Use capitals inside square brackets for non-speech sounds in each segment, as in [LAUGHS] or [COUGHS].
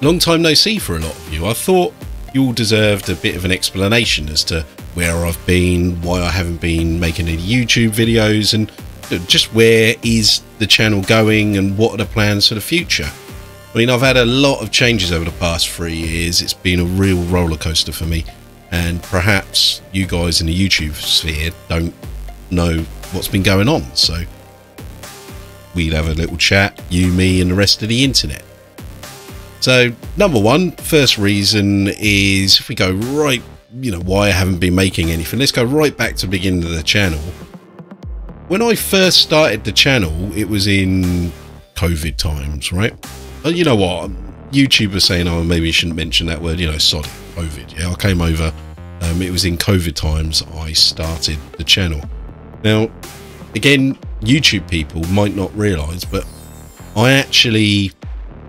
long time no see for a lot of you. I thought you all deserved a bit of an explanation as to where I've been, why I haven't been making any YouTube videos, and just where is the channel going and what are the plans for the future. I mean, I've had a lot of changes over the past three years. It's been a real roller coaster for me, and perhaps you guys in the YouTube sphere don't know what's been going on. So we'd have a little chat, you, me, and the rest of the internet. So, number one, first reason is if we go right, you know, why I haven't been making anything, let's go right back to the beginning of the channel. When I first started the channel, it was in COVID times, right? Oh, you know what? YouTube was saying, oh, maybe you shouldn't mention that word, you know, sorry, COVID. Yeah, I came over, um, it was in COVID times I started the channel. Now, again, YouTube people might not realize, but I actually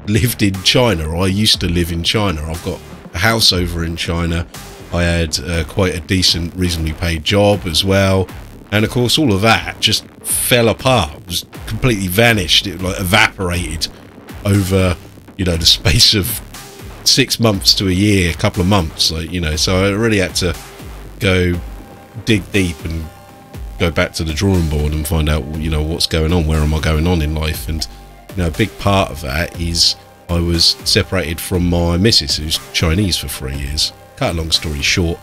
lived in China. I used to live in China. I've got a house over in China. I had uh, quite a decent, reasonably paid job as well. And of course, all of that just fell apart, it was completely vanished. It like evaporated over, you know, the space of six months to a year, a couple of months. Like, you know, so I really had to go dig deep and go back to the drawing board and find out, you know, what's going on, where am I going on in life, and you know, a big part of that is I was separated from my missus, who's Chinese, for three years. Cut a long story short,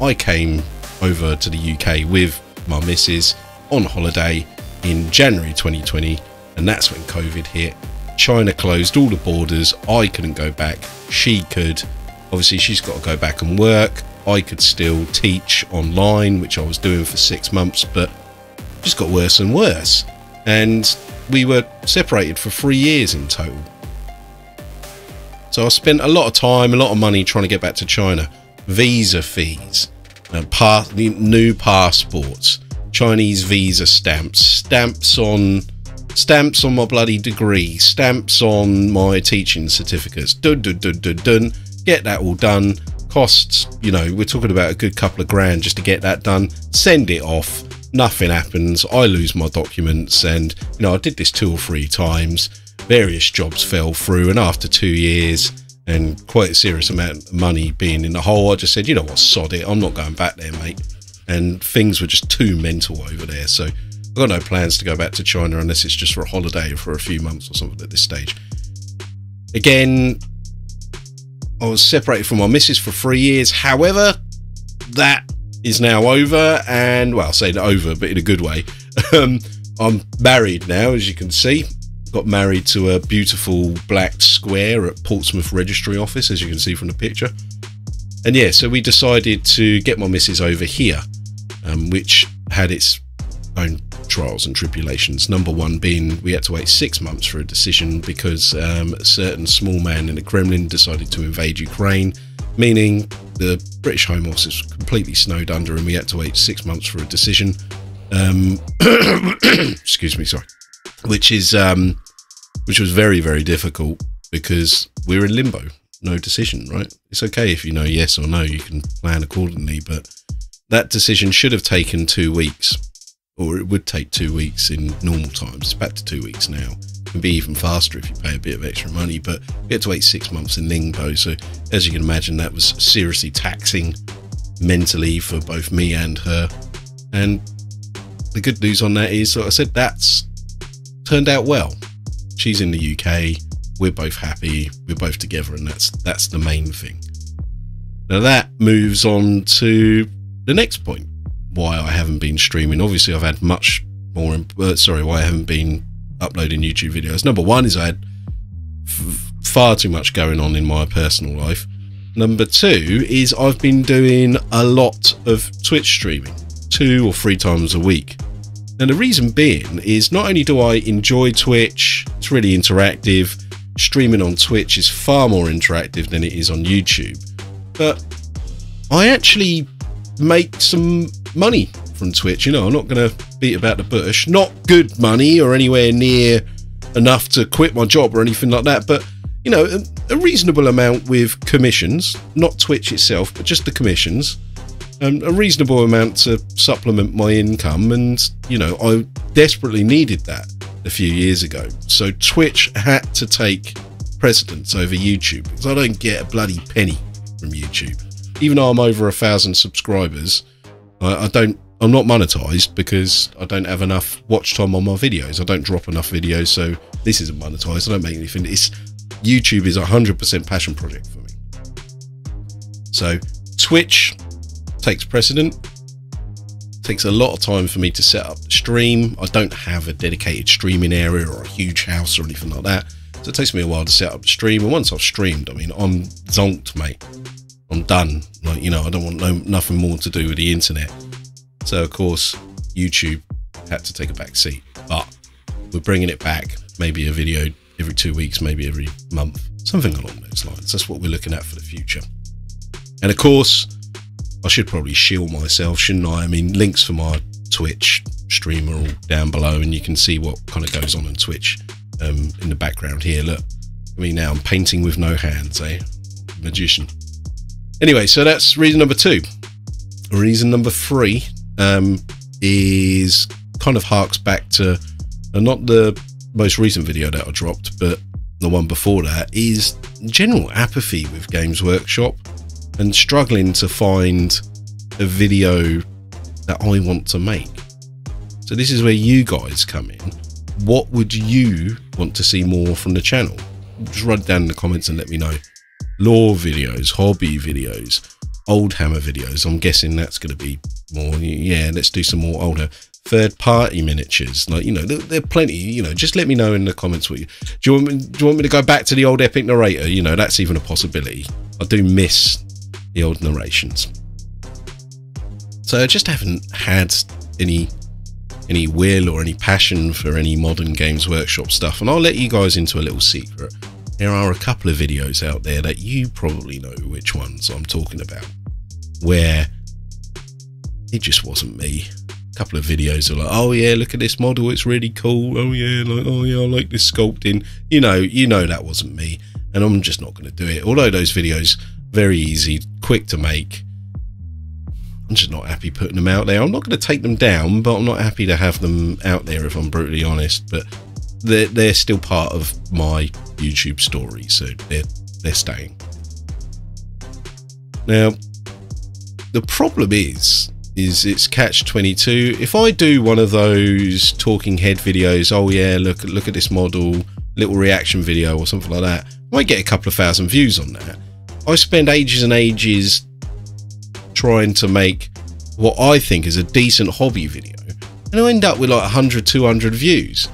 I came over to the UK with my missus on holiday in January 2020, and that's when COVID hit. China closed all the borders. I couldn't go back. She could. Obviously, she's got to go back and work. I could still teach online, which I was doing for six months, but it just got worse and worse. And we were separated for three years in total. So I spent a lot of time, a lot of money trying to get back to China. Visa fees, pass, new passports, Chinese visa stamps, stamps on stamps on my bloody degree, stamps on my teaching certificates. Dun dun dun dun dun. Get that all done costs, you know, we're talking about a good couple of grand just to get that done. Send it off. Nothing happens. I lose my documents. And, you know, I did this two or three times. Various jobs fell through. And after two years and quite a serious amount of money being in the hole, I just said, you know what, sod it. I'm not going back there, mate. And things were just too mental over there. So I've got no plans to go back to China unless it's just for a holiday for a few months or something at this stage. Again, I was separated from my missus for three years. However, that is now over, and well, say over, but in a good way. [LAUGHS] Um, I'm married now, as you can see. Got married to a beautiful black square at Portsmouth Registry Office, as you can see from the picture. And yeah, so we decided to get my missus over here, um, which had its own trials and tribulations. Number one being we had to wait six months for a decision because um, a certain small man in the Kremlin decided to invade Ukraine, meaning the British Home Office completely snowed under and we had to wait six months for a decision. Um, [COUGHS] excuse me, sorry. Which is um, which was very very difficult because we're in limbo, no decision. Right? It's okay if you know yes or no, you can plan accordingly, but that decision should have taken two weeks or it would take two weeks in normal times. It's back to two weeks now. Can be even faster if you pay a bit of extra money, but we had to wait six months in limbo. So, as you can imagine, that was seriously taxing mentally for both me and her. And the good news on that is, like I said, that's turned out well. She's in the UK. We're both happy. We're both together, and that's that's the main thing. Now that moves on to the next point why I haven't been streaming. Obviously, I've had much more. Uh, sorry, why I haven't been uploading YouTube videos. Number one is I had far too much going on in my personal life. Number two is I've been doing a lot of Twitch streaming, two or three times a week. And the reason being is not only do I enjoy Twitch, it's really interactive. Streaming on Twitch is far more interactive than it is on YouTube. But I actually make some money from Twitch. You know, I'm not going to beat about the bush. Not good money or anywhere near enough to quit my job or anything like that, but you know, a, a reasonable amount with commissions, not Twitch itself, but just the commissions. Um, a reasonable amount to supplement my income, and you know, I desperately needed that a few years ago. So Twitch had to take precedence over YouTube because I don't get a bloody penny from YouTube. Even though I'm over a thousand subscribers, I, I don't. I'm not monetized because I don't have enough watch time on my videos. I don't drop enough videos, so this isn't monetized. I don't make anything. It's YouTube is a hundred percent passion project for me. So Twitch takes precedent. Takes a lot of time for me to set up the stream. I don't have a dedicated streaming area or a huge house or anything like that. So it takes me a while to set up the stream. And once I've streamed, I mean, I'm zonked, mate. I'm done. Like, you know, I don't want no, nothing more to do with the internet. So, of course, YouTube had to take a back seat. But we're bringing it back. Maybe a video every two weeks, maybe every month, something along those lines. That's what we're looking at for the future. And of course, I should probably shield myself, shouldn't I? I mean, links for my Twitch stream are all down below, and you can see what kind of goes on on Twitch um, in the background here. Look, I mean, now I'm painting with no hands, eh? Magician. Anyway, so that's reason number two. Reason number three um, is kind of harks back to uh, not the most recent video that I dropped, but the one before that is general apathy with Games Workshop and struggling to find a video that I want to make. So this is where you guys come in. What would you want to see more from the channel? Just write down in the comments and let me know. Lore videos, hobby videos, Oldhammer videos. I'm guessing that's going to be more. Yeah, let's do some more older third party miniatures. Like, you know, there, there, are plenty, you know, just let me know in the comments what you do you want me do you want me to go back to the old epic narrator? You know, that's even a possibility. I do miss the old narrations. So I just haven't had any any will or any passion for any modern games workshop stuff and I'll let you guys into a little secret. There are a couple of videos out there that you probably know which ones I'm talking about where it just wasn't me. A couple of videos are like, oh yeah, look at this model, it's really cool. Oh yeah, like oh yeah, I like this sculpting. You know, you know that wasn't me, and I'm just not going to do it. Although those videos very easy, quick to make. I'm just not happy putting them out there. I'm not going to take them down, but I'm not happy to have them out there if I'm brutally honest. But they're they're still part of my YouTube story, so they're they're staying. Now, the problem is is it's catch 22 if i do one of those talking head videos oh yeah look look at this model little reaction video or something like that i might get a couple of thousand views on that I spend ages and ages trying to make what I think is a decent hobby video, and I end up with like 100, 200 views.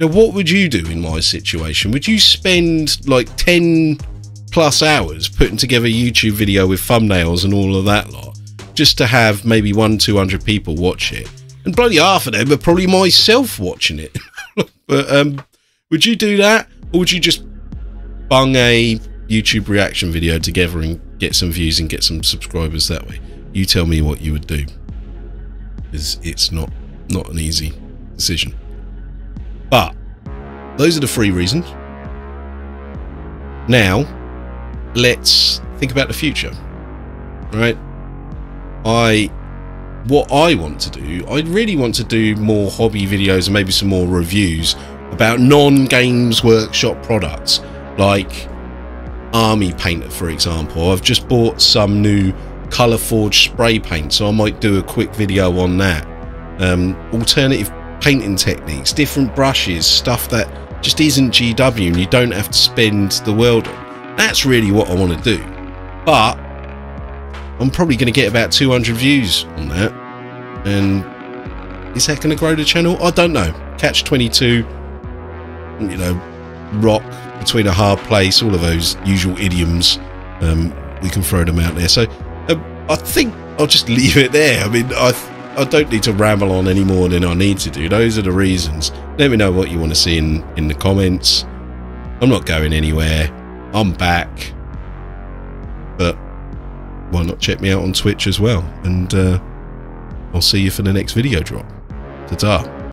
Now, what would you do in my situation? Would you spend like 10 plus hours putting together a YouTube video with thumbnails and all of that lot just to have maybe one, 200 people watch it? And bloody half of them are probably myself watching it. [LAUGHS] but um, would you do that? Or would you just bung a YouTube reaction video together and get some views and get some subscribers that way. You tell me what you would do. Because it's not not an easy decision. But those are the three reasons. Now, let's think about the future. Right? I what I want to do, I really want to do more hobby videos and maybe some more reviews about non-games workshop products like army painter, for example. I've just bought some new Colour Forge spray paint, so I might do a quick video on that. Um, alternative painting techniques, different brushes, stuff that just isn't GW and you don't have to spend the world on. That's really what I want to do. But I'm probably going to get about 200 views on that. And is that going to grow the channel? I don't know. Catch 22, you know, rock between a hard place, all of those usual idioms. Um, we can throw them out there. So um, I think I'll just [LAUGHS] leave it there. I mean, I I don't need to ramble on any more than I need to do. Those are the reasons. Let me know what you want to see in in the comments. I'm not going anywhere. I'm back. Why not check me out on Twitch as well? And uh, I'll see you for the next video drop. Ta-ta.